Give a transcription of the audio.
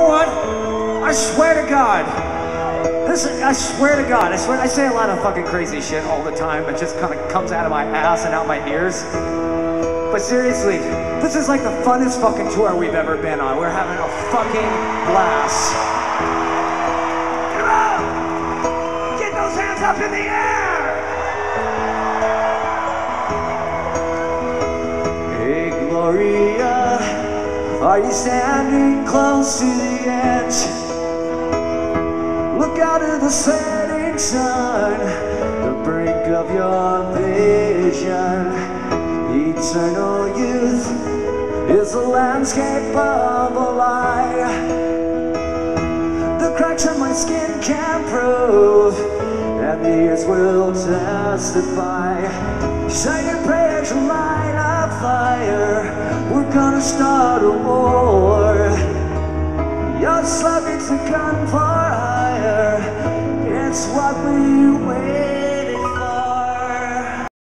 know what? I swear to God. This, I swear to God, I swear, I say a lot of fucking crazy shit all the time. It just kind of comes out of my ass and out my ears. But seriously, this is like the funnest fucking tour we've ever been on. We're having a fucking blast. Come on! Get those hands up in the air! Hey, Gloria, are you standing close to the edge? Look out at the setting sun, the brink of your vision. Eternal youth is a landscape of a lie. The cracks in my skin can prove, and the years will testify. Say your prayers, light a fire gonna start a war. Your slug is a gun for hire It's what we wait